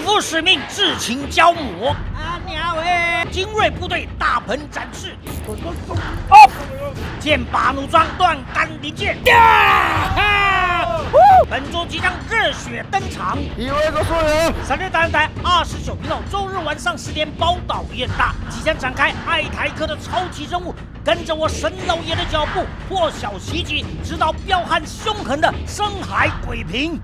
负使命，至情教母。啊娘喂！精锐部队大鹏展翅，剑拔弩张，断杆离剑。本周即将热血登场，以为个素人。闪电大台二十九频道，周日晚上十点，宝岛雁大即将展开爱台客的超级任务，跟着我神老爷的脚步，破晓袭击，直捣彪悍凶狠的深海鬼平。